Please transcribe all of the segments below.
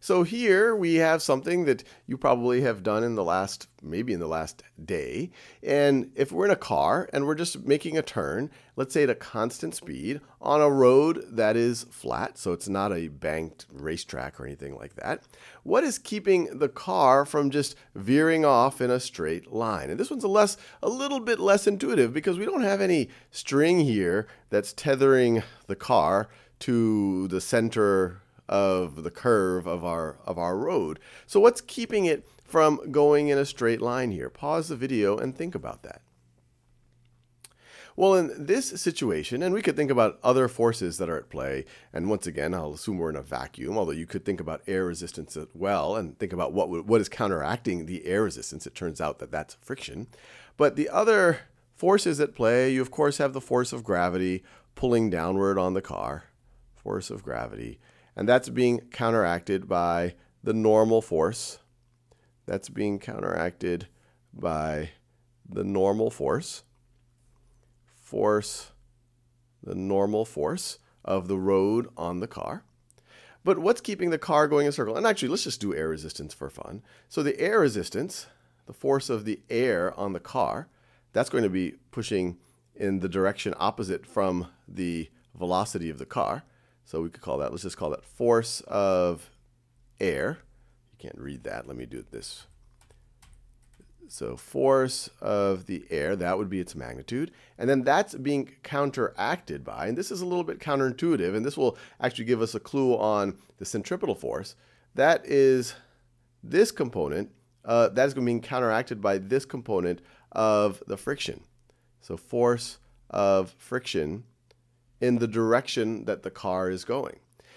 So here we have something that you probably have done in the last, maybe in the last day. And if we're in a car and we're just making a turn, let's say at a constant speed on a road that is flat, so it's not a banked racetrack or anything like that, what is keeping the car from just veering off in a straight line? And this one's a less, a little bit less intuitive because we don't have any string here that's tethering the car to the center of the curve of our of our road. So what's keeping it from going in a straight line here? Pause the video and think about that. Well, in this situation, and we could think about other forces that are at play, and once again, I'll assume we're in a vacuum, although you could think about air resistance as well, and think about what, what is counteracting the air resistance. It turns out that that's friction. But the other forces at play, you of course have the force of gravity pulling downward on the car, force of gravity. And that's being counteracted by the normal force. That's being counteracted by the normal force. Force, the normal force of the road on the car. But what's keeping the car going in a circle? And actually, let's just do air resistance for fun. So the air resistance, the force of the air on the car, that's going to be pushing in the direction opposite from the velocity of the car. So we could call that, let's just call that force of air. You can't read that. Let me do this. So force of the air, that would be its magnitude. And then that's being counteracted by, and this is a little bit counterintuitive, and this will actually give us a clue on the centripetal force. That is this component, uh, that is going to be counteracted by this component of the friction. So force of friction in the direction that the car is going.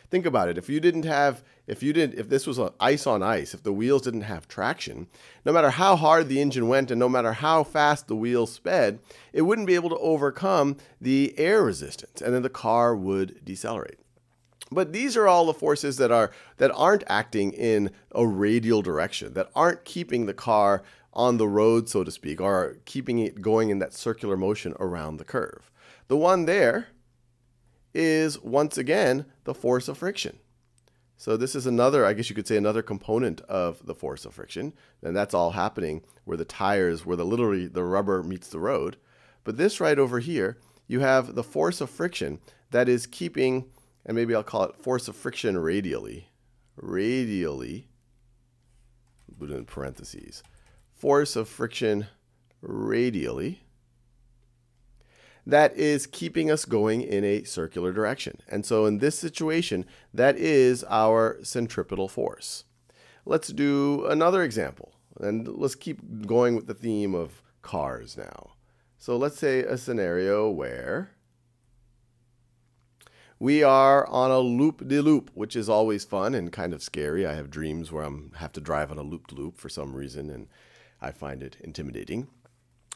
Think about it. If you didn't have, if you did, if this was ice on ice, if the wheels didn't have traction, no matter how hard the engine went and no matter how fast the wheels sped, it wouldn't be able to overcome the air resistance, and then the car would decelerate. But these are all the forces that are that aren't acting in a radial direction, that aren't keeping the car on the road, so to speak, or keeping it going in that circular motion around the curve. The one there is once again the force of friction. So this is another, I guess you could say another component of the force of friction. And that's all happening where the tires, where the literally the rubber meets the road. But this right over here, you have the force of friction that is keeping, and maybe I'll call it force of friction radially. Radially, put in parentheses. Force of friction radially that is keeping us going in a circular direction. And so in this situation, that is our centripetal force. Let's do another example. And let's keep going with the theme of cars now. So let's say a scenario where we are on a loop-de-loop, -loop, which is always fun and kind of scary. I have dreams where I have to drive on a loop-de-loop -loop for some reason, and I find it intimidating.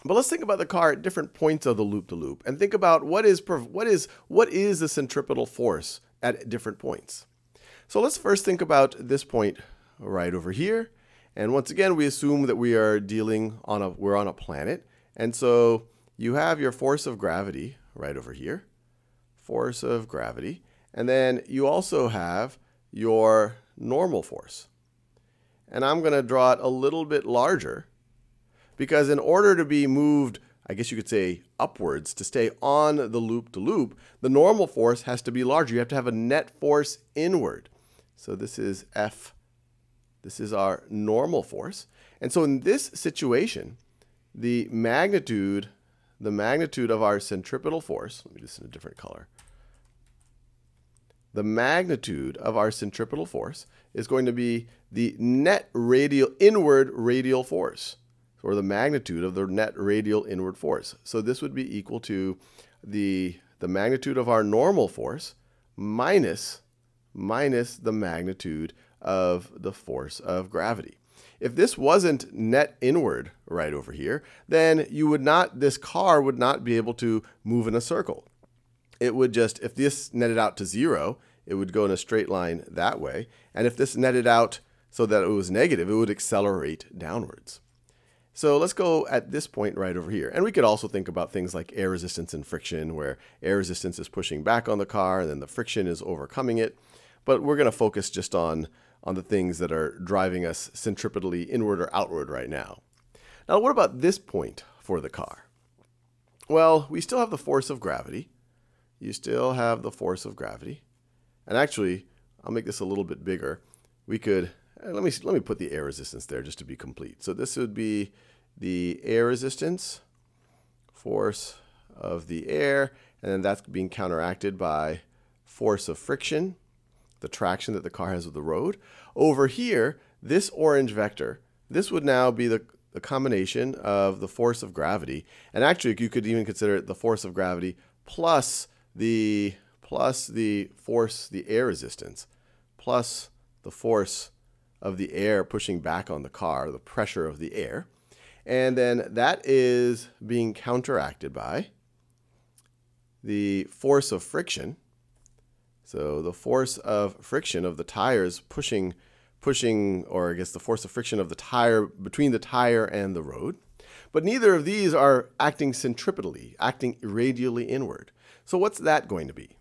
But let's think about the car at different points of the loop to loop and think about what is what is what is the centripetal force at different points. So let's first think about this point right over here. And once again, we assume that we are dealing on a we're on a planet. And so you have your force of gravity right over here. Force of gravity. And then you also have your normal force. And I'm going to draw it a little bit larger because in order to be moved, I guess you could say upwards, to stay on the loop to loop, the normal force has to be larger. You have to have a net force inward. So this is F. This is our normal force. And so in this situation, the magnitude, the magnitude of our centripetal force, let me do this in a different color. The magnitude of our centripetal force is going to be the net radial, inward radial force or the magnitude of the net radial inward force. So this would be equal to the, the magnitude of our normal force minus, minus the magnitude of the force of gravity. If this wasn't net inward right over here, then you would not, this car would not be able to move in a circle. It would just, if this netted out to zero, it would go in a straight line that way. And if this netted out so that it was negative, it would accelerate downwards. So let's go at this point right over here. And we could also think about things like air resistance and friction, where air resistance is pushing back on the car and then the friction is overcoming it. But we're going to focus just on, on the things that are driving us centripetally inward or outward right now. Now, what about this point for the car? Well, we still have the force of gravity. You still have the force of gravity. And actually, I'll make this a little bit bigger. We could, eh, let me, let me put the air resistance there just to be complete. So this would be the air resistance, force of the air, and then that's being counteracted by force of friction, the traction that the car has with the road. Over here, this orange vector, this would now be the, the combination of the force of gravity, and actually you could even consider it the force of gravity plus the plus the force, the air resistance, plus the force of the air pushing back on the car, the pressure of the air. And then that is being counteracted by the force of friction. So the force of friction of the tires pushing, pushing, or I guess the force of friction of the tire between the tire and the road. But neither of these are acting centripetally, acting radially inward. So what's that going to be?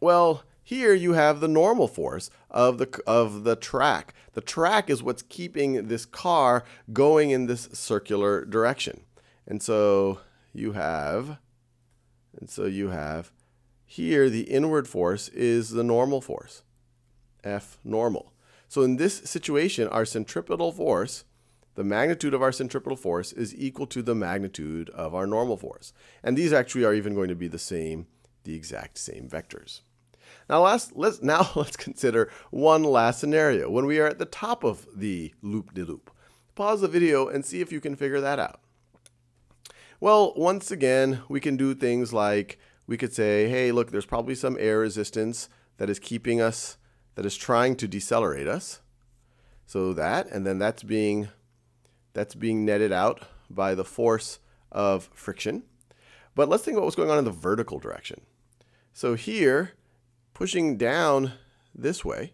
Well, here you have the normal force of the, of the track. The track is what's keeping this car going in this circular direction. And so you have, and so you have here the inward force is the normal force, F normal. So in this situation, our centripetal force, the magnitude of our centripetal force is equal to the magnitude of our normal force. And these actually are even going to be the same, the exact same vectors. Now, last, let's, now let's consider one last scenario when we are at the top of the loop-de-loop. -loop. Pause the video and see if you can figure that out. Well, once again, we can do things like we could say, hey, look, there's probably some air resistance that is keeping us, that is trying to decelerate us. So that, and then that's being, that's being netted out by the force of friction. But let's think about what's going on in the vertical direction. So here, pushing down this way,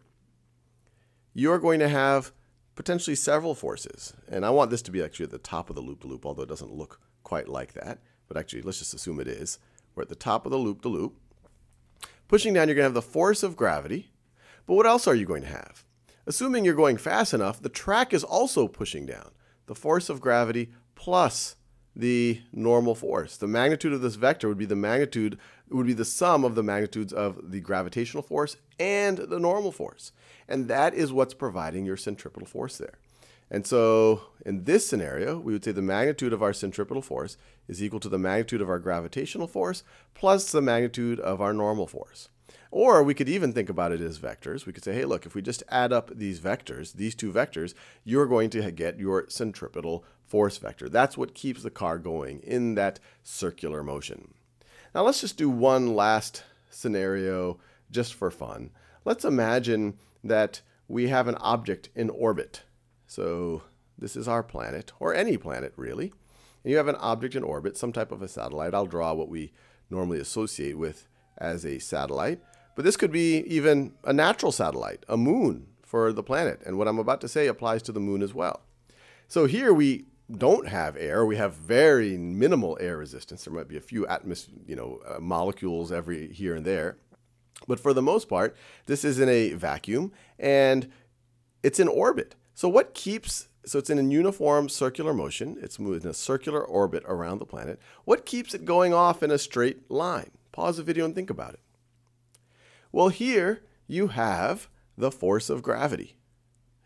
you're going to have potentially several forces. And I want this to be actually at the top of the loop-de-loop, -loop, although it doesn't look quite like that. But actually, let's just assume it is. We're at the top of the loop-de-loop. -loop. Pushing down, you're going to have the force of gravity. But what else are you going to have? Assuming you're going fast enough, the track is also pushing down. The force of gravity plus the normal force. The magnitude of this vector would be the magnitude would be the sum of the magnitudes of the gravitational force and the normal force. And that is what's providing your centripetal force there. And so in this scenario, we would say the magnitude of our centripetal force is equal to the magnitude of our gravitational force plus the magnitude of our normal force. Or we could even think about it as vectors. We could say, hey, look, if we just add up these vectors, these two vectors, you're going to get your centripetal force vector. That's what keeps the car going in that circular motion. Now let's just do one last scenario just for fun. Let's imagine that we have an object in orbit. So this is our planet, or any planet really. And you have an object in orbit, some type of a satellite. I'll draw what we normally associate with as a satellite. But this could be even a natural satellite, a moon for the planet. And what I'm about to say applies to the moon as well. So here we don't have air, we have very minimal air resistance. There might be a few atmos you know, uh, molecules every here and there. But for the most part, this is in a vacuum and it's in orbit. So what keeps so it's in a uniform circular motion. It's moving in a circular orbit around the planet. What keeps it going off in a straight line? Pause the video and think about it. Well, here you have the force of gravity.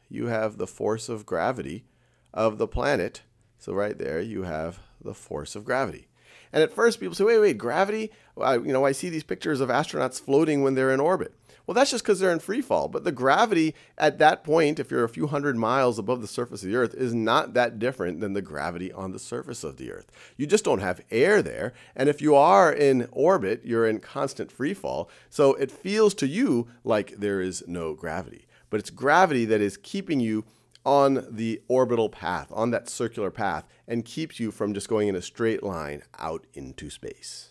You have the force of gravity of the planet so right there, you have the force of gravity. And at first, people say, wait, wait, gravity? I, you know, I see these pictures of astronauts floating when they're in orbit. Well, that's just because they're in free fall. But the gravity at that point, if you're a few hundred miles above the surface of the Earth, is not that different than the gravity on the surface of the Earth. You just don't have air there. And if you are in orbit, you're in constant free fall. So it feels to you like there is no gravity. But it's gravity that is keeping you on the orbital path, on that circular path, and keeps you from just going in a straight line out into space.